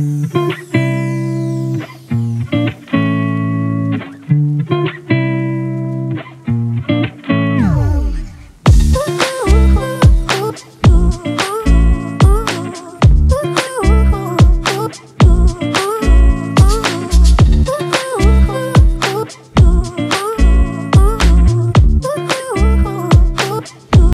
Bye.